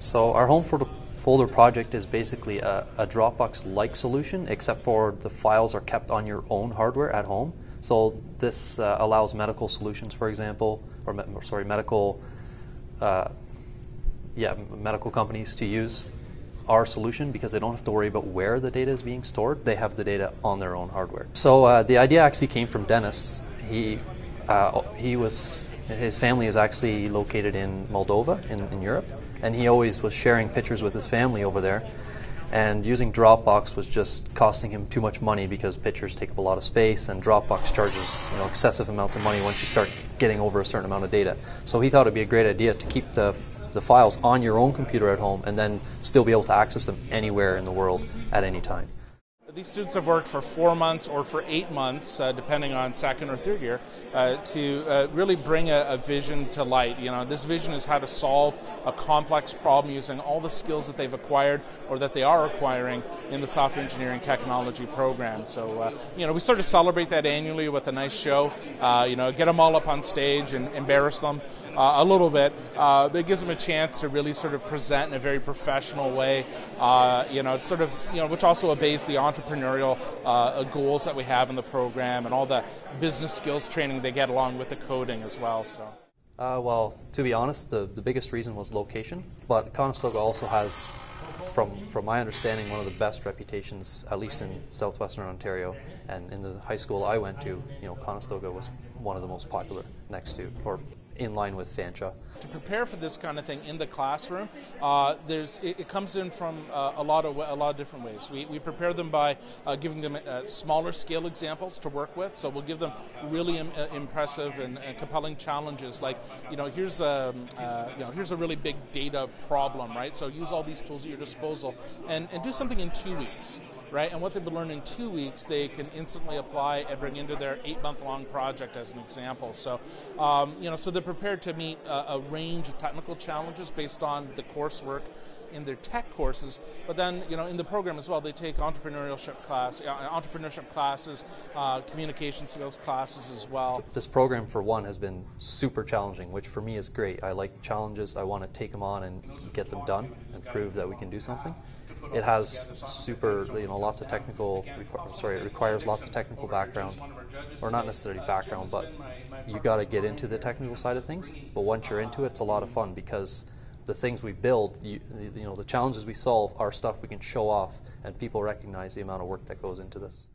So our home folder project is basically a, a Dropbox-like solution, except for the files are kept on your own hardware at home. So this uh, allows medical solutions, for example, or me- sorry, medical, uh, yeah, medical companies to use our solution because they don't have to worry about where the data is being stored. They have the data on their own hardware. So uh, the idea actually came from Dennis. He uh, he was his family is actually located in Moldova in, in Europe, and he always was sharing pictures with his family over there. And using Dropbox was just costing him too much money because pictures take up a lot of space, and Dropbox charges you know excessive amounts of money once you start getting over a certain amount of data. So he thought it'd be a great idea to keep the the files on your own computer at home and then still be able to access them anywhere in the world at any time. These students have worked for four months or for eight months, uh, depending on second or third year, uh, to uh, really bring a, a, vision to light. You know, this vision is how to solve a complex problem using all the skills that they've acquired or that they are acquiring in the software engineering technology program. So, uh, you know, we sort of celebrate that annually with a nice show. Uh, you know, get them all up on stage and embarrass them. Uh, a little bit. Uh, it gives them a chance to really sort of present in a very professional way, you know, sort of, you know, which also obeys the entrepreneurial uh, goals that we have in the program and all the business skills training they get along with the coding as well. So. Uh, well, to be honest, the, the biggest reason was location, but Conestoga also has from from my understanding, one of the best reputations, at least in southwestern Ontario, and in the high school I went to, you know, Conestoga was one of the most popular next to, or in line with Fanshawe. To prepare for this kind of thing in the classroom, uh, there's it, it, comes in from uh, a lot of a lot of different ways. We, we prepare them by uh, giving them uh, smaller scale examples to work with. So we'll give them really Im- uh, impressive and, and, compelling challenges, like you know here's a um, uh, you know here's a really big data problem, right? So use all these tools at your disposal and, and do something in two weeks right? And what they've learned in two weeks, they can instantly apply and bring into their eight-month-long project, as an example. So, um, you know, so they're prepared to meet a, a range of technical challenges based on the coursework in their tech courses, but then you know in the program as well they take entrepreneurship class, uh, entrepreneurship classes, uh, communication skills classes as well. This program for one has been super challenging, which for me is great. I like challenges. I want to take them on and get them done and prove that we can do something it has super, you know, lots of technical. Sorry, it requires lots of technical background, or not necessarily background, but you got to get into the technical side of things. But once you're into it, it's a lot of fun because the things we build, you, you know, the challenges we solve are stuff we can show off, and people recognize the amount of work that goes into this.